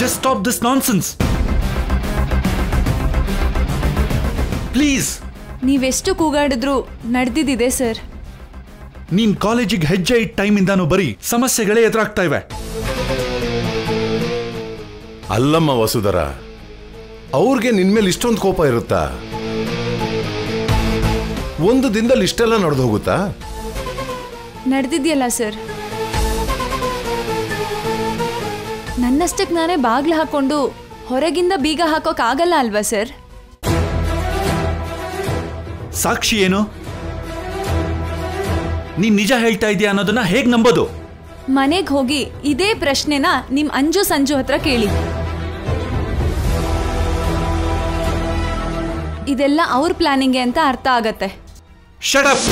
Just stop this nonsense. Please ನೀವೆಷ್ಟು ಕೂಗಾಡಿದ್ರು ನಡೆದಿದ್ದಿದೆ sir ನೀನ್ ಕಾಲೇಜಿಗೆ ಹೆಜ್ಜೆ ಇಟ್ಟ ಟೈಮಿಂದಾನು ಬರೀ ಸಮಸ್ಯೆಗಳೇ ಎದುರಾಗ್ತಾ ಇವೆ. ಅಲ್ಲಮ್ಮ ವಸುಧರ ಅವ್ರಿಗೆ ನಿನ್ಮೇಲೆ ಇಷ್ಟೊಂದು ಕೋಪ ಇರುತ್ತಾ? ಒಂದು ದಿನದಲ್ಲಿ ಇಷ್ಟೆಲ್ಲ ನಡೆದು ಹೋಗುತ್ತಾ ನಡೆದಿದೆಯಲ್ಲ ಸರ್ ನನ್ನಷ್ಟಕ್ಕೆ ನಾನೇ ಬಾಗ್ಲು ಹಾಕೊಂಡು ಹೊರಗಿಂದ ಬೀಗ ಹಾಕೋಕ್ಕಾಗಲ್ಲ ಅಲ್ವಾ ಸರ್? ಸಾಕ್ಷಿ ಏನು? ನೀನ್ ನಿಜ ಹೇಳ್ತಾ ಇದೀಯ ಅನ್ನೋದನ್ನ ಹೇಗ್ ನಂಬೋದು? ಮನೆಗೆ ಹೋಗಿ ಇದೇ ಪ್ರಶ್ನೆನ ನಿಮ್ ಅಂಜು ಸಂಜು ಹತ್ರ ಕೇಳಿ. ಇದೆಲ್ಲ ಅವ್ರ ಪ್ಲಾನಿಂಗ್ ಅಂತ ಅರ್ಥ ಆಗತ್ತೆ. ಶಡಪ್